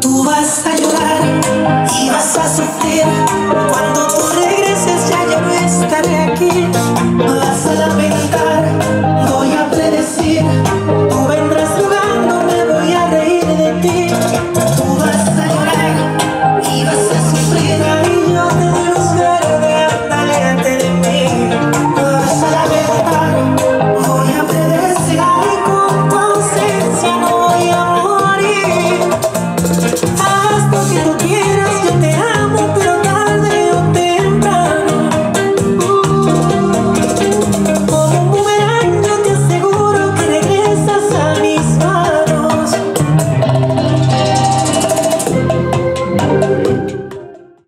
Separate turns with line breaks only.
Tú vas a llorar y vas a sufrir. Cuando tú regreses ya yo no estaré aquí. Vas a lamentar